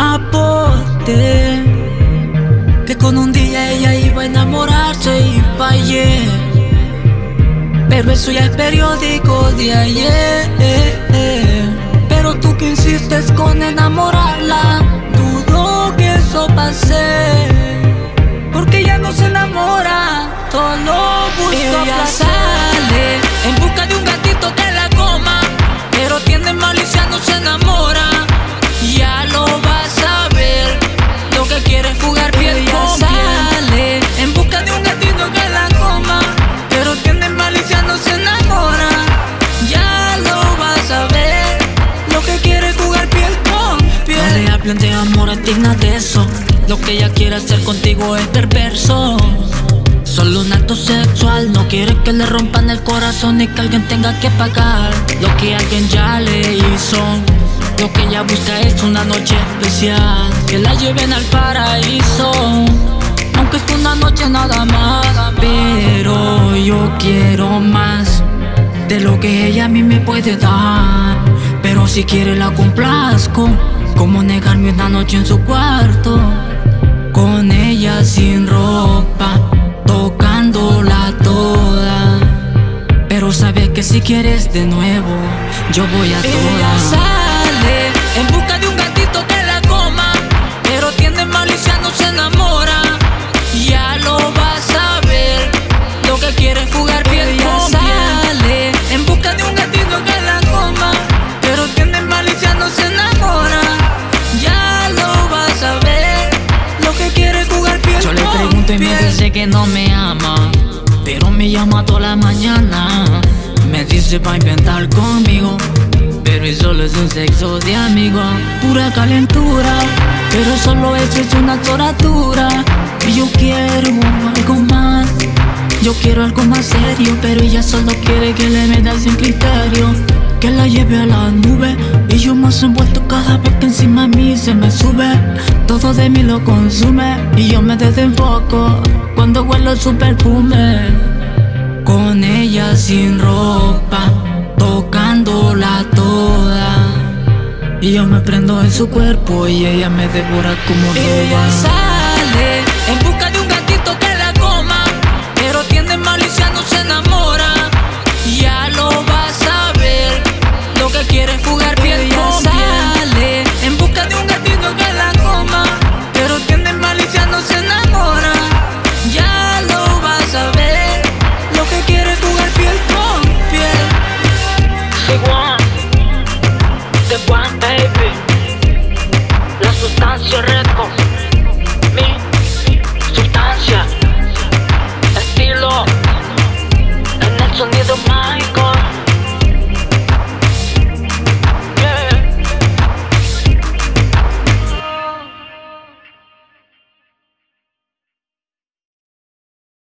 aporte que con un día ella iba a enamorarse y fallé. Pero eso ya es periódico de ayer. Pero tú que insistes con enamorarla piel. No le hablen de amor, es digna de eso. Lo que ella quiere hacer contigo es perverso. Solo un acto sexual, no quiere que le rompan el corazón y que alguien tenga que pagar lo que alguien ya le hizo. Lo que ella busca es una noche especial, que la lleven al paraíso. Aunque es una noche nada más, pero yo quiero más de lo que ella a mí me puede dar. Pero si quiere la complazco, como negarme una noche en su cuarto, con ella sin ropa, tocándola toda. Pero sabes que si quieres de nuevo, yo voy a Ella y me dice que no me ama, pero me llama toda la mañana. Me dice pa' inventar conmigo, pero eso solo es un sexo de amigo, pura calentura. Pero solo eso es una toratura. Y yo quiero algo más. Yo quiero algo más serio, pero ella solo quiere que le meta sin criterio. Que la lleve a la nube Y yo más envuelto cada vez que encima a mí se me sube De mí lo consume Y yo me desenfoco Cuando huelo su perfume. Con ella sin ropa Tocándola toda. Y yo me prendo en su cuerpo Y ella me devora como Ella loba. sale en busca de un gatito que la coma, pero tiene malicia, no se enamora. Ya lo vas a ver, lo que quiere es jugar piel sonido mágico